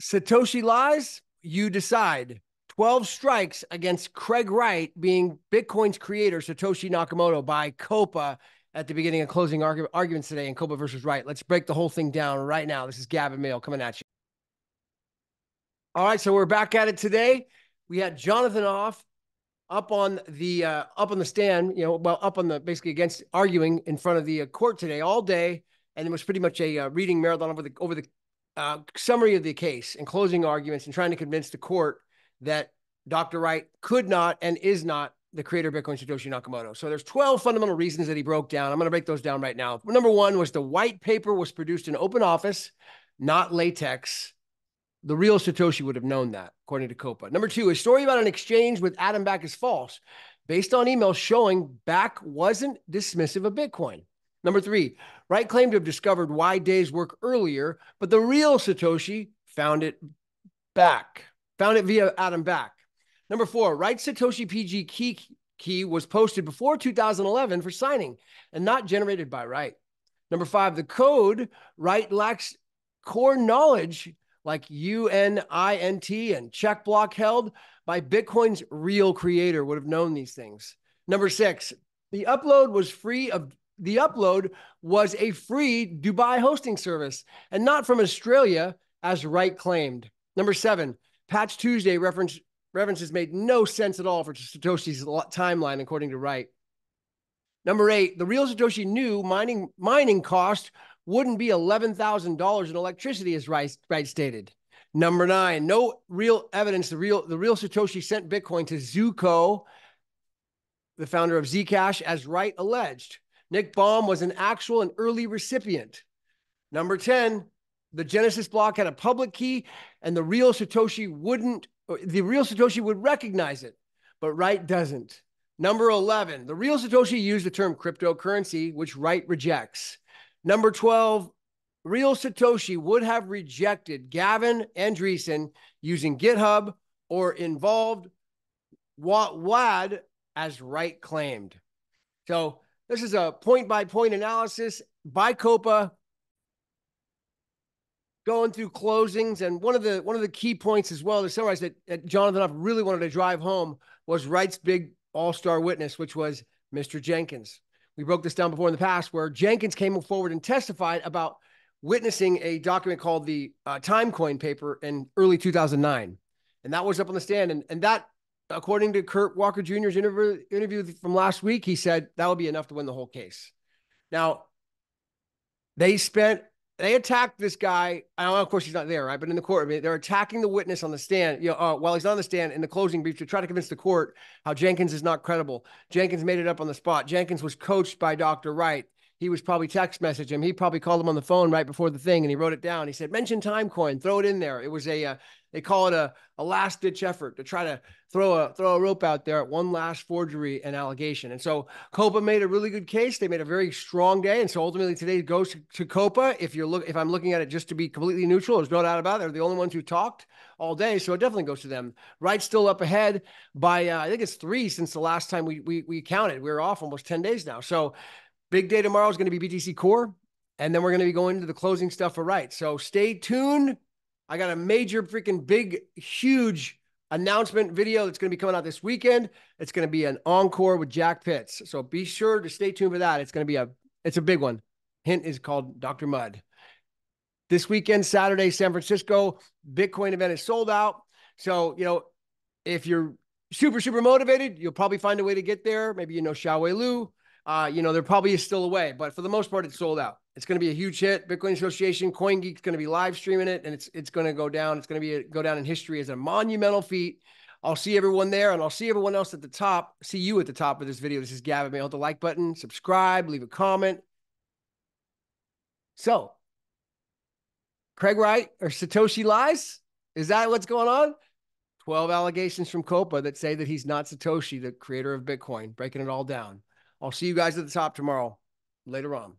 Satoshi lies, you decide. 12 strikes against Craig Wright being Bitcoin's creator, Satoshi Nakamoto, by Copa at the beginning of closing argu- arguments today in Copa versus Wright. Let's break the whole thing down right now. This is Gavin Mehl coming at you. All right, so we're back at it today. We had Jonathan Hough up on the uh, up on the stand, you know, well, up on the basically against arguing in front of the uh, court today all day, and it was pretty much a uh, reading marathon over the over the uh, summary of the case and closing arguments and trying to convince the court that Dr. Wright could not and is not the creator of Bitcoin, Satoshi Nakamoto. So there's 12 fundamental reasons that he broke down. I'm going to break those down right now. Number one was the white paper was produced in open office, not latex. The real Satoshi would have known that, according to Copa. Number two, a story about an exchange with Adam Back is false, based on emails showing Back wasn't dismissive of Bitcoin. Number three, Wright claimed to have discovered Wei Dai's work earlier, but the real Satoshi found it back, found it via Adam Back. Number four, Wright Satoshi PGP key key was posted before 2011 for signing and not generated by Wright. Number five, the code Wright lacks core knowledge like UNINT and check block held by Bitcoin's real creator would have known these things. Number six, the upload was free of the upload was a free Dubai hosting service and not from Australia, as Wright claimed. Number seven, Patch Tuesday reference references made no sense at all for Satoshi's timeline, according to Wright. Number eight, the real Satoshi knew mining mining cost wouldn't be $11,000 in electricity, as Wright, Wright stated. Number nine, no real evidence. The real the real Satoshi sent Bitcoin to Zooko, the founder of Zcash, as Wright alleged. Nick Bohm was an actual and early recipient. Number 10, the Genesis block had a public key, and the real Satoshi wouldn't, the real Satoshi would recognize it, but Wright doesn't. Number 11, the real Satoshi used the term cryptocurrency, which Wright rejects. Number 12, real Satoshi would have rejected Gavin Andresen using GitHub or involved WAD as Wright claimed. So this is a point by point analysis by Copa going through closings. And one of the one of the key points as well to summarize that, that Jonathan Hough really wanted to drive home was Wright's big all-star witness, which was Mr. Jenkins. We broke this down before in the past, where Jenkins came forward and testified about witnessing a document called the uh, Timecoin paper in early 2009. And that was up on the stand. And, and that, according to Kurt Wuckert Jr.'s interview, from last week, he said that would be enough to win the whole case. Now, they spent they attacked this guy. I know, of course, he's not there, right? But in the court, they're attacking the witness on the stand. You know, uh, while he's on the stand in the closing brief to try to convince the court how Jenkins is not credible. Jenkins made it up on the spot. Jenkins was coached by Dr. Wright. He was probably text message him. He probably called him on the phone right before the thing, and he wrote it down. He said, "Mention Timecoin, throw it in there." It was a uh, they call it a, a last ditch effort to try to throw a throw a rope out there at one last forgery and allegation. And so Copa made a really good case. They made a very strong day. And so ultimately today goes to, to Copa. If you're look if I'm looking at it just to be completely neutral, there's no doubt about it. They're the only ones who talked all day. So it definitely goes to them. Right. still up ahead by uh, I think it's three since the last time we we we counted. We are off almost 10 days now. So big day tomorrow is going to be BTC Core. And then we're going to be going into the closing stuff for Wright. So stay tuned. I got a major freaking big, huge announcement video that's going to be coming out this weekend. It's going to be an encore with Jack Pitts. So be sure to stay tuned for that. It's going to be a it's a big one. Hint is called Dr. Mud. This weekend, Saturday, San Francisco Bitcoin event is sold out. So, you know, if you're super, super motivated, you'll probably find a way to get there. Maybe you know Xiaowei Lu. Uh, you know, there probably is still a way, but for the most part, it's sold out. It's going to be a huge hit. Bitcoin Association, CoinGeek's going to be live streaming it, and it's it's going to go down. It's going to be a, go down in history as a monumental feat. I'll see everyone there, and I'll see everyone else at the top. See you at the top of this video. This is Gavin Mehl. Hit the like button, subscribe, leave a comment. So, Craig Wright or Satoshi lies? Is that what's going on? 12 allegations from Copa that say that he's not Satoshi, the creator of Bitcoin, breaking it all down. I'll see you guys at the top tomorrow. Later on.